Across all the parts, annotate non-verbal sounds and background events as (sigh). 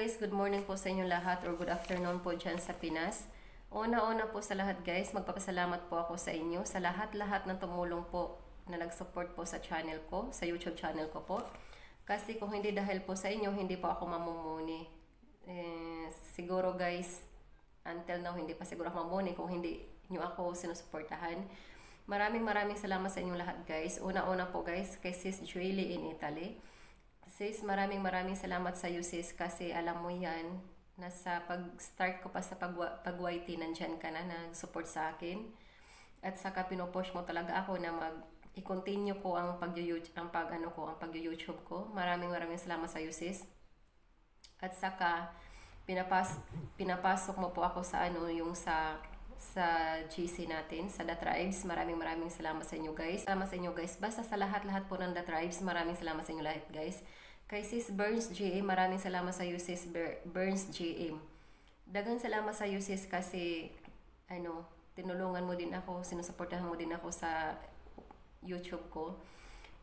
guys, good morning po sa inyo lahat or good afternoon po dyan sa Pinas. Una-una po sa lahat guys, magpapasalamat po ako sa inyo sa lahat-lahat ng tumulong po na nag-support po sa channel ko, sa YouTube channel ko po. Kasi kung hindi dahil po sa inyo, hindi po ako mamumuni. Eh, siguro guys, until now hindi pa siguro ako mamuni kung hindi nyo ako sinusuportahan. Maraming maraming salamat sa inyong lahat guys. Una-una po guys kay Sis Julie in Italy. Sis, maraming maraming salamat sa iyo sis kasi alam mo yan, nasa pag-start ko pa sa pag-YT, pag nandyan ka na, nag-support sa akin. At saka pinopush mo talaga ako na mag i-continue ko ang pag ang pag ano ko, ang pag-YouTube ko. Maraming maraming salamat sa iyo sis. At saka pinapas pinapasok mo po ako sa ano yung sa sa GC natin, sa The Tribes. Maraming maraming salamat sa inyo guys. Salamat sa inyo guys. Basta sa lahat-lahat po ng The Tribes, maraming salamat sa inyo lahat guys. Kay Sis Burns GM, maraming salamat sa iyo Sis Burns GM. Dagang salamat sa iyo Sis kasi ano, tinulungan mo din ako, sinusuportahan mo din ako sa YouTube ko.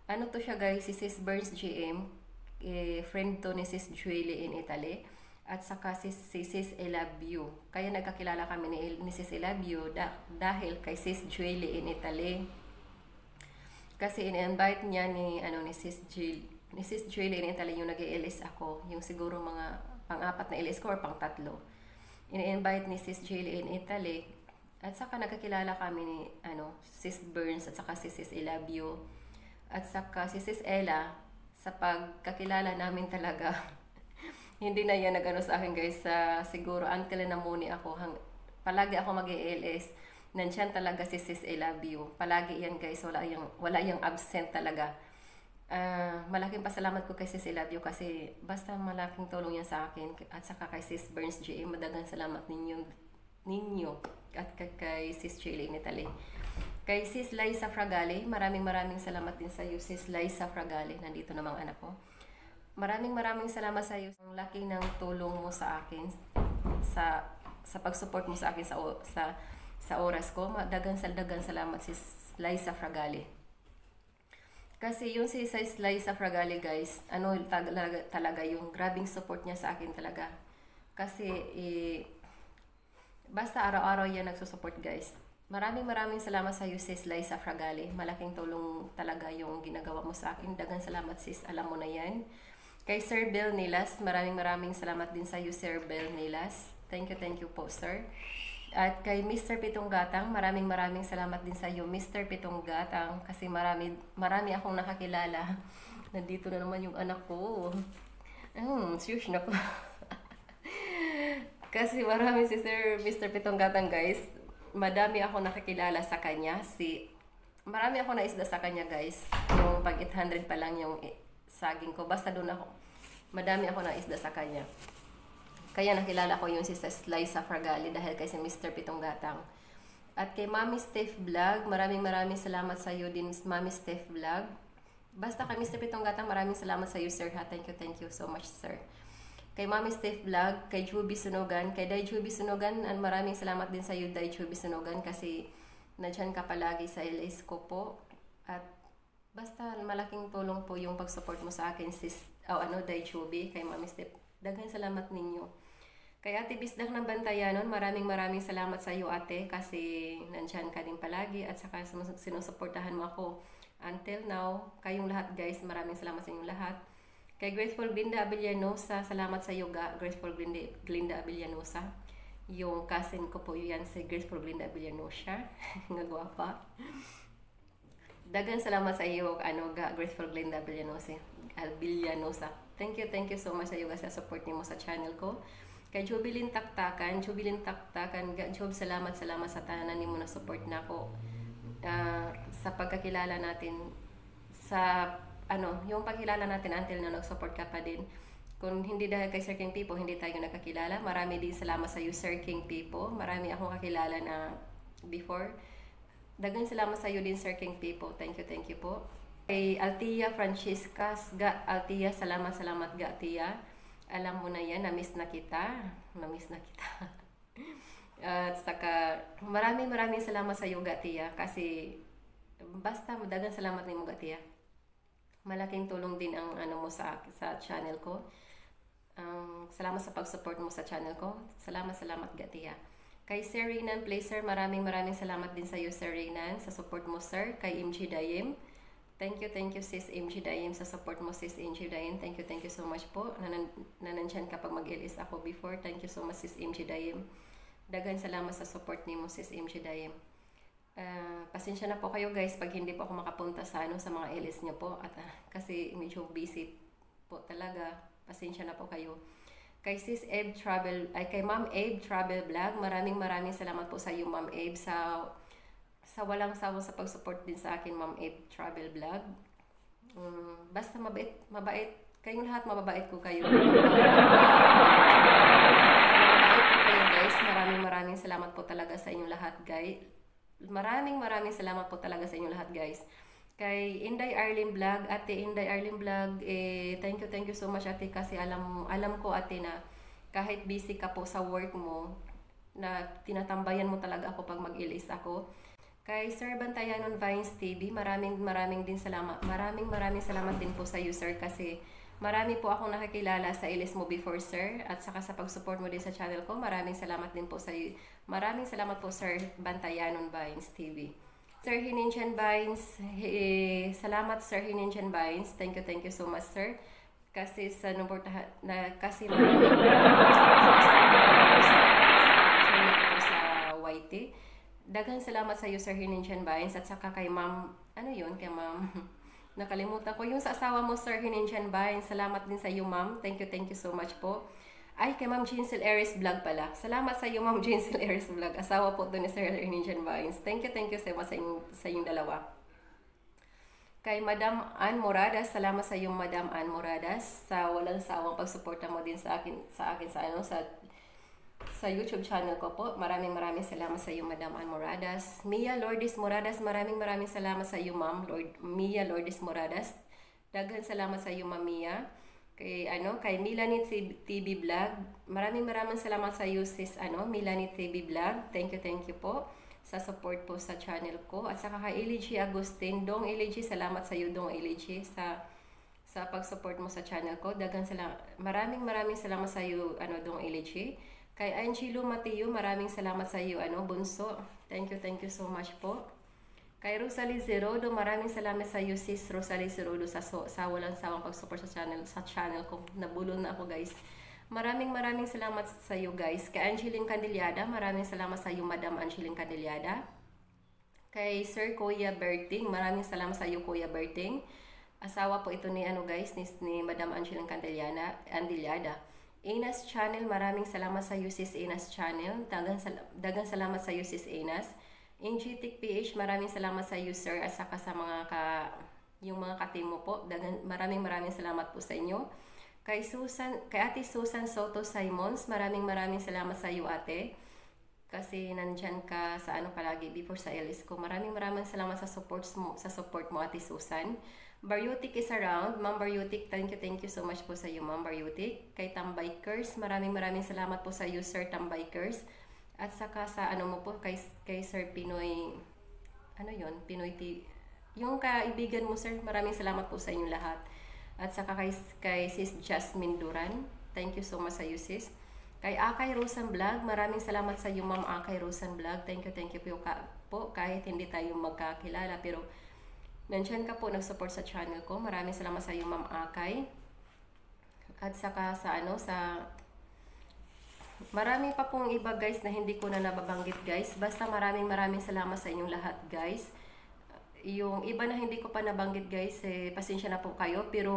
Ano to siya guys, si Sis Burns GM, eh, friend to ni Sis Julie in Italy at saka si, si Sis Elabio. Kaya nagkakilala kami ni, ni Sis Elabio da, dahil kay Sis Julie in Italy. Kasi in-invite niya ni ano ni Sis Jill ni Sis Julie in Italy yung nag ls ako, yung siguro mga pang-apat na LS ko or pang-tatlo. In-invite ni Sis Julie in Italy at saka nagkakilala kami ni ano, Sis Burns at saka si Sis Elabio at saka si Sis Ella sa pagkakilala namin talaga (laughs) hindi na yan nagano sa akin guys sa siguro until na muni ako hang, palagi ako mag ls nandiyan talaga si Sis Elabio palagi yan guys wala yung wala yung absent talaga Uh, malaking pasalamat ko kay Sis Elavio kasi basta malaking tulong yan sa akin at saka kay Sis Burns G. Madagang salamat ninyo, ninyo at kay, Sis Chile in Italy. Kay Sis Liza Fragale, maraming maraming salamat din sa iyo Sis Liza Fragale. Nandito na mga anak ko. Maraming maraming salamat sa iyo. Ang laki ng tulong mo sa akin sa sa pag-support mo sa akin sa sa sa oras ko. Dagan sa dagan salamat Sis Liza Fragale. Kasi yung si Size Liza Fragale guys, ano talaga, talaga yung grabing support niya sa akin talaga. Kasi eh, basta araw-araw yan nagsusupport guys. Maraming maraming salamat sa iyo sis Liza Fragale. Malaking tulong talaga yung ginagawa mo sa akin. Dagan salamat sis, alam mo na yan. Kay Sir Bell Nilas, maraming maraming salamat din sa iyo Sir Bell Nilas. Thank you, thank you po sir. At kay Mr. Pitong Gatang, maraming maraming salamat din sa iyo, Mr. Pitong Gatang, kasi marami, marami akong nakakilala. (laughs) Nandito na naman yung anak ko. Hmm, shush na po. kasi marami si Sir Mr. Pitong Gatang, guys. Madami ako nakakilala sa kanya. Si Marami ako naisda sa kanya, guys. Yung pag 800 pa lang yung saging ko. Basta doon ako. Madami ako naisda sa kanya. Kaya nakilala ko yung si Liza Fragali dahil kay si Mr. Pitong Gatang. At kay Mami Steph Vlog, maraming maraming salamat sa iyo din, Mami Steph Vlog. Basta kay Mr. Pitong Gatang, maraming salamat sa iyo, sir. Ha? Thank you, thank you so much, sir. Kay Mami Steph Vlog, kay Juby Sunugan, kay Day Juby Sunugan, and maraming salamat din sa iyo, Day Juby Sunugan, kasi nandiyan ka palagi sa LS ko po. At basta malaking tulong po yung pag-support mo sa akin, sis, oh, ano, Day Juby, kay Mami Steph. Daghan salamat ninyo. Kay Ate Bisdak ng Bantayanon, maraming maraming salamat sa iyo ate kasi nandyan ka din palagi at saka sinusuportahan mo ako. Until now, kayong lahat guys, maraming salamat sa inyong lahat. Kay Graceful Glinda Abellanosa, salamat sa iyo Graceful Glinda, Glinda Abellanosa. Yung cousin ko po yan si Graceful Glinda Abellanosa. (laughs) Nga gwapa. Dagan salamat sa iyo, ano, Graceful Glinda Abellanosa. Abellanosa. Thank you, thank you so much sa iyo sa support niyo sa channel ko. Kay Jubilin Taktakan, Jubilin Taktakan, Job, salamat, salamat sa tanan mo na support na ako uh, sa pagkakilala natin sa ano, yung pagkilala natin until na nag-support ka pa din. Kung hindi dahil kay Sir King Pipo, hindi tayo nakakilala. Marami din salamat sa iyo, Sir King Pipo. Marami akong kakilala na before. Dagan salamat sa iyo din, Sir King Pipo. Thank you, thank you po. Kay Altia Francisca, ga, Altia, salamat, salamat, ga, Altia alam mo na yan, na-miss na kita. Na-miss na kita. (laughs) At saka, maraming maraming salamat sa iyo, Gatia. Kasi, basta madagang salamat ni mo, Gatia. Malaking tulong din ang ano mo sa, sa channel ko. Um, salamat sa pag-support mo sa channel ko. Salamat, salamat Gatia. Kay Sir Renan Placer, maraming maraming salamat din sa iyo Sir Renan sa support mo sir. Kay MG Dayim, Thank you, thank you sis MG Dayim sa support mo sis MG Dayim. Thank you, thank you so much po. Nanan nanandyan kapag mag-LS ako before. Thank you so much sis MG Dayim. Dagan salamat sa support ni mo sis MG Dayim. Uh, pasensya na po kayo guys pag hindi po ako makapunta sa ano sa mga LS niyo po at uh, kasi medyo busy po talaga. Pasensya na po kayo. Kay sis Eb Travel, ay kay Ma'am Eb Travel Vlog, maraming maraming salamat po sa iyo Ma'am Eb sa sa walang sawa sa pag-support din sa akin, Ma'am Ape Travel Vlog. Um, basta mabait, mabait. Kayong lahat mababait ko kayo. (laughs) mabait po kayo guys. Maraming maraming salamat po talaga sa inyong lahat guys. Maraming maraming salamat po talaga sa inyong lahat guys. Kay Inday Arlene Vlog, Ate Inday Arlene Vlog, eh, thank you, thank you so much Ate kasi alam, alam ko Ate na kahit busy ka po sa work mo, na tinatambayan mo talaga ako pag mag-ilis ako Kay Sir Bantayanon Vines TV, maraming maraming din salamat. Maraming maraming salamat din po sa iyo sir kasi marami po akong nakakilala sa Ilis mo before sir at saka sa pag-support mo din sa channel ko. Maraming salamat din po sa iyo. Maraming salamat po Sir Bantayanon Vines TV. Sir Hininchen Vines, eh, salamat Sir Hininchen Vines. Thank you, thank you so much sir. Kasi sa number na kasi marami sa, sa, sa, YT Daghang salamat sa iyo, Sir Hininchen Bains, at saka kay Ma'am, ano yun, kay Ma'am, (laughs) nakalimutan ko. Yung sa asawa mo, Sir Hininchen Bains, salamat din sa iyo, Ma'am. Thank you, thank you so much po. Ay, kay Ma'am Jinsel Aries Vlog pala. Salamat sa iyo, Ma'am Jinsel Aries Vlog. Asawa po to ni Sir Hininchen Bains. Thank you, thank you much sa inyong, sa inyong dalawa. Kay Madam Ann Moradas, salamat sa iyo, Madam Ann Moradas, sa walang sawang pagsuporta mo din sa akin, sa akin sa ano, sa sa YouTube channel ko po. Maraming maraming salamat sa iyo, Madam Ann Moradas. Mia Lourdes Moradas, maraming maraming salamat sa iyo, Ma'am Lord, Mia Lourdes Moradas. Daghan salamat sa iyo, Ma'am Mia. Kay ano, kay Milani TV Vlog. Maraming maraming salamat sa iyo, sis ano, Milani TV Vlog. Thank you, thank you po sa support po sa channel ko. At saka kay Eligi Agustin. Dong Eligi, salamat sa iyo, Dong Eligi, sa sa pag-support mo sa channel ko. Dagan salamat. Maraming maraming salamat sa iyo, ano, Dong Eligi. Kay Angelo Mateo, maraming salamat sa iyo, ano, bunso. Thank you, thank you so much po. Kay Rosalie Zerodo, maraming salamat sa iyo, sis Rosalie Zerodo, sa, so, sa walang sawang pag-support sa channel, sa channel ko. Nabulol na ako, guys. Maraming maraming salamat sa iyo, guys. Kay Angeline Candeliada, maraming salamat sa iyo, Madam Angeline Candeliada. Kay Sir Kuya Berting, maraming salamat sa iyo, Kuya Berting. Asawa po ito ni, ano, guys, ni, ni Madam Angeline Candeliana, Andiliada. Inas Channel, maraming salamat sa USIS Inas Channel. Dagang, sal dagang salamat sa USIS Inas. Ingitic PH, maraming salamat sa you sir at saka sa mga ka, yung mga katim mo po. Maraming maraming salamat po sa inyo. Kay Susan, kay Ate Susan Soto Simons, maraming maraming salamat sa iyo ate. Kasi nandyan ka sa ano palagi before sa LS ko. Maraming maraming salamat sa support mo, sa support mo Ate Susan. Baryutik is around. Ma'am Baryutik, thank you, thank you so much po sa iyo, Ma'am Baryutik. Kay Tambikers, maraming maraming salamat po sa iyo, Sir Tambikers. At saka sa ano mo po, kay, kay Sir Pinoy, ano yon Pinoy TV. Yung kaibigan mo, Sir, maraming salamat po sa inyo lahat. At saka kay, kay Sis Jasmine Duran, thank you so much sa iyo, Sis. Kay Akay Rosan Vlog, maraming salamat sa iyo, Ma'am Akay Rosan Vlog. Thank you, thank you po, po kahit hindi tayo magkakilala, pero Nandiyan ka po nag-support sa channel ko. Maraming salamat sa iyo, Ma'am Akay. At saka sa ano, sa... Marami pa pong iba guys na hindi ko na nababanggit guys. Basta maraming maraming salamat sa inyong lahat guys. Yung iba na hindi ko pa nabanggit guys, eh, pasensya na po kayo. Pero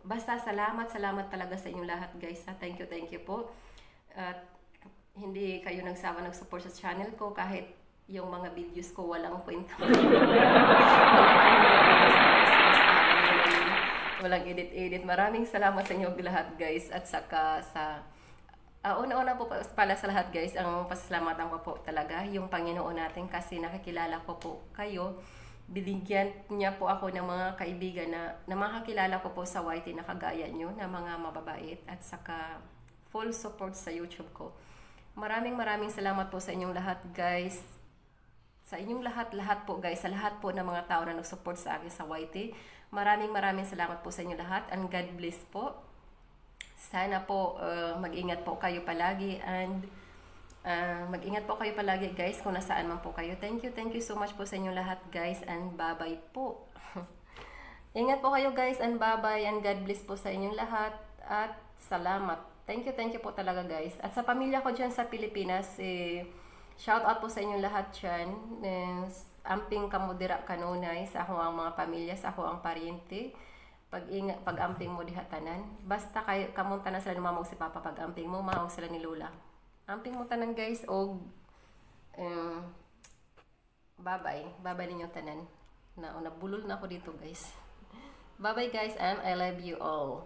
basta salamat, salamat talaga sa inyong lahat guys. Ha? Thank you, thank you po. At hindi kayo nagsawa nag-support sa channel ko kahit yung mga videos ko walang kwenta. (laughs) walang edit-edit. Maraming salamat sa inyo lahat guys at saka sa uh, una-una po pala sa lahat guys, ang pasalamatan ko po talaga yung Panginoon natin kasi nakikilala ko po kayo. Binigyan niya po ako ng mga kaibigan na, na makakilala ko po sa YT na kagaya nyo na mga mababait at saka full support sa YouTube ko. Maraming maraming salamat po sa inyong lahat guys sa inyong lahat-lahat po guys, sa lahat po ng mga tao na nag-support sa akin sa YT. Maraming maraming salamat po sa inyo lahat and God bless po Sana po uh, mag-ingat po kayo palagi and uh, mag-ingat po kayo palagi guys kung nasaan man po kayo. Thank you, thank you so much po sa inyo lahat guys and bye-bye po. (laughs) Ingat po kayo guys and bye-bye and God bless po sa inyong lahat at salamat. Thank you, thank you po talaga guys. At sa pamilya ko dyan sa Pilipinas, eh, shout out po sa inyong lahat dyan. Eh, amping kamudira kanunay sa ako ang mga pamilya, sa ako ang pariente pag inga, pag amping mo diha tanan. Basta kay kamunta na sila numamog si papa pag amping mo maog sila ni lola. Amping mo tanan guys og um, babay. Babay ninyo tanan. Na una bulol na ako dito guys. Bye bye guys and I love you all